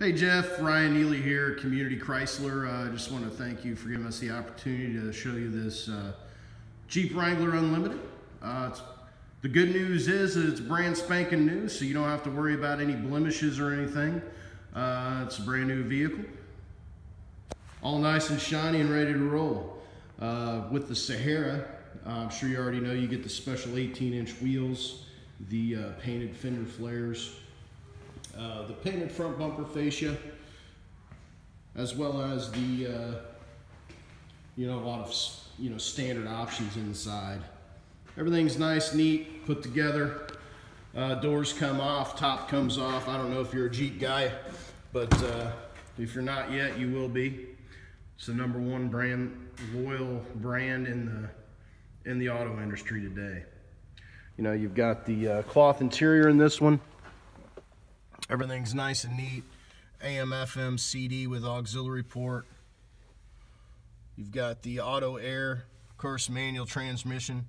Hey Jeff, Ryan Neely here, Community Chrysler. I uh, just want to thank you for giving us the opportunity to show you this uh, Jeep Wrangler Unlimited. Uh, the good news is that it's brand spanking new, so you don't have to worry about any blemishes or anything. Uh, it's a brand new vehicle. All nice and shiny and ready to roll. Uh, with the Sahara, I'm sure you already know you get the special 18 inch wheels, the uh, painted fender flares, uh, the painted front bumper fascia, as well as the, uh, you know, a lot of, you know, standard options inside. Everything's nice, neat, put together. Uh, doors come off, top comes off. I don't know if you're a Jeep guy, but uh, if you're not yet, you will be. It's the number one brand, loyal brand in the, in the auto industry today. You know, you've got the uh, cloth interior in this one. Everything's nice and neat. AM, FM, CD with auxiliary port. You've got the auto air, of course, manual transmission.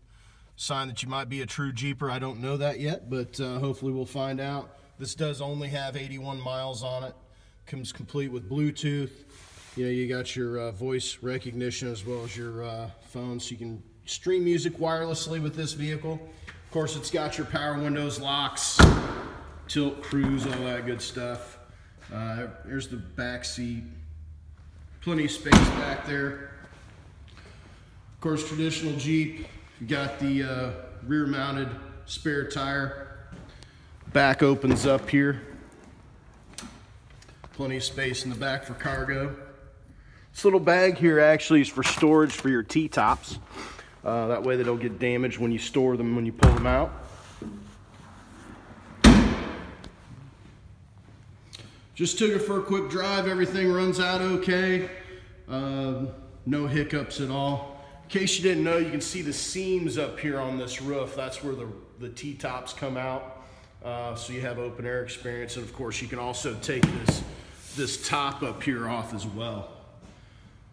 Sign that you might be a true Jeeper. I don't know that yet, but uh, hopefully we'll find out. This does only have 81 miles on it. Comes complete with Bluetooth. You know, you got your uh, voice recognition as well as your uh, phone, so you can stream music wirelessly with this vehicle. Of course, it's got your power windows, locks, tilt, cruise, all that good stuff. Uh, there's the back seat. Plenty of space back there. Of course, traditional Jeep, you got the uh, rear mounted spare tire. Back opens up here. Plenty of space in the back for cargo. This little bag here actually is for storage for your T-tops. Uh, that way they don't get damaged when you store them when you pull them out. Just took it for a quick drive. Everything runs out okay. Uh, no hiccups at all. In case you didn't know, you can see the seams up here on this roof. That's where the, the T-tops come out. Uh, so you have open air experience. And of course, you can also take this, this top up here off as well.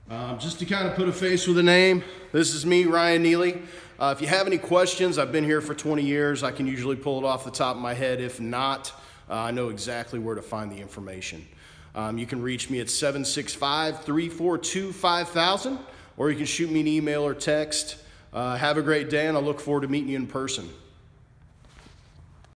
Um, just to kind of put a face with a name, this is me, Ryan Neely. Uh, if you have any questions, I've been here for 20 years. I can usually pull it off the top of my head. If not, uh, I know exactly where to find the information. Um, you can reach me at 765 342 5000, or you can shoot me an email or text. Uh, have a great day, and I look forward to meeting you in person.